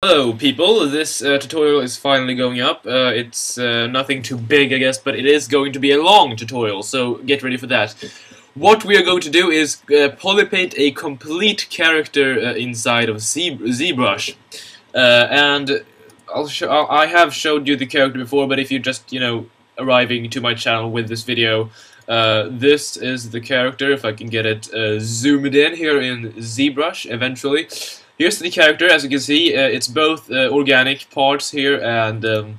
Hello people, this uh, tutorial is finally going up. Uh, it's uh, nothing too big I guess, but it is going to be a long tutorial, so get ready for that. What we are going to do is uh, polypaint a complete character uh, inside of ZBrush. Uh, and I'll I have showed you the character before, but if you're just, you know, arriving to my channel with this video, this is the character, if I can get it zoomed in here in ZBrush eventually. Here's the character, as you can see, uh, it's both uh, organic parts here and um,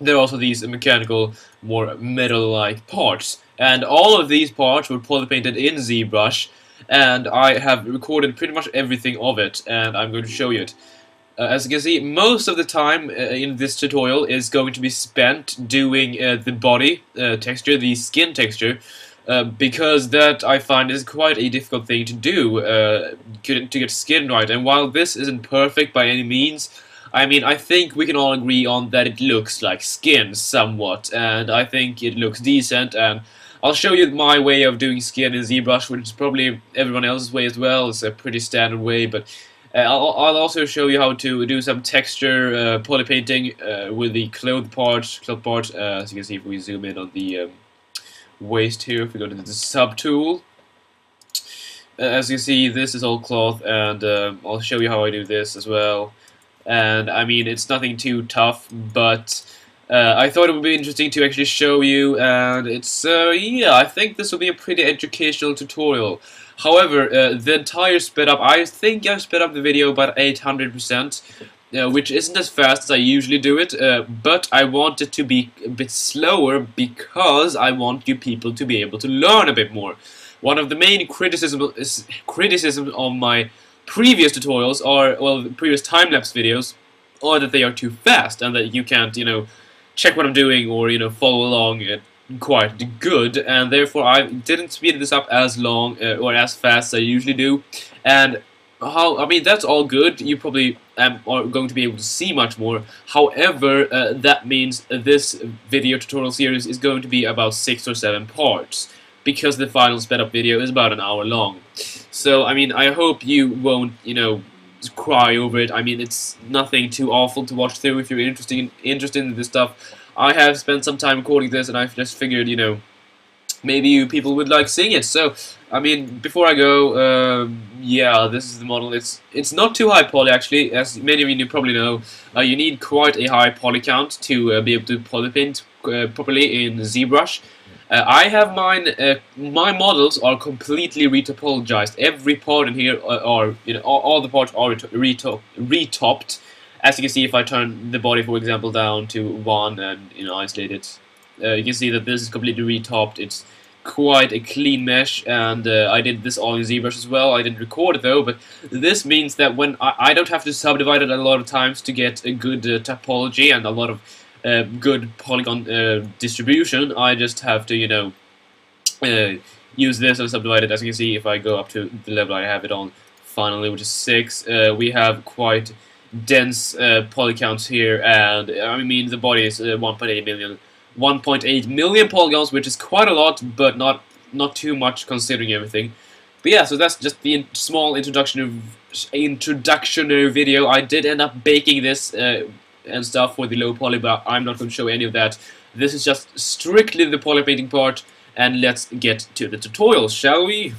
there are also these mechanical, more metal-like parts. And all of these parts were poly painted in ZBrush and I have recorded pretty much everything of it and I'm going to show you it. Uh, as you can see, most of the time uh, in this tutorial is going to be spent doing uh, the body uh, texture, the skin texture, uh, because that I find is quite a difficult thing to do uh, to get skin right. And while this isn't perfect by any means, I mean, I think we can all agree on that it looks like skin somewhat, and I think it looks decent. And I'll show you my way of doing skin in ZBrush, which is probably everyone else's way as well. It's a pretty standard way, but. Uh, I'll, I'll, also show you how to do some texture uh, poly painting uh, with the cloth part, cloth part. as you can see if we zoom in on the um, waist here if we go to the sub tool, as you see, this is all cloth, and uh, I'll show you how I do this as well. And I mean, it's nothing too tough, but uh, I thought it would be interesting to actually show you, and it's, uh, yeah, I think this will be a pretty educational tutorial. However, uh, the entire sped up, I think I sped up the video about 800%, uh, which isn't as fast as I usually do it, uh, but I want it to be a bit slower because I want you people to be able to learn a bit more. One of the main criticisms criticism of my previous tutorials are, well, previous time-lapse videos, are that they are too fast and that you can't, you know, check what I'm doing or, you know, follow along quite good, and therefore I didn't speed this up as long uh, or as fast as I usually do, and how I mean that's all good. You probably um, are going to be able to see much more. However, uh, that means this video tutorial series is going to be about six or seven parts because the final sped up video is about an hour long. So I mean, I hope you won't, you know, cry over it. I mean, it's nothing too awful to watch through if you're interested in, interested in this stuff. I have spent some time recording this, and I've just figured, you know, maybe you people would like seeing it. So, I mean, before I go, uh, yeah, this is the model. It's it's not too high poly actually, as many of you probably know. Uh, you need quite a high poly count to uh, be able to poly paint uh, properly in ZBrush. Uh, I have mine. Uh, my models are completely retopologized. Every part in here are, you know, all, all the parts are retop retopped. As you can see, if I turn the body, for example, down to one and you know isolate it, you can see that this is completely retopped. It's quite a clean mesh and uh, I did this all in ZBrush as well. I didn't record it though, but this means that when I, I don't have to subdivide it a lot of times to get a good uh, topology and a lot of uh, good polygon uh, distribution, I just have to, you know, uh, use this and subdivide it. As you can see, if I go up to the level I have it on finally, which is 6, uh, we have quite dense poly counts here, and I mean the body is 1.8 million 1.8 million polygons, which is quite a lot, but not not too much considering everything. But yeah, so that's just the small introduction introductory video. I did end up baking this uh, and stuff for the low poly, but I'm not going to show any of that. This is just strictly the poly painting part, and let's get to the tutorial, shall we?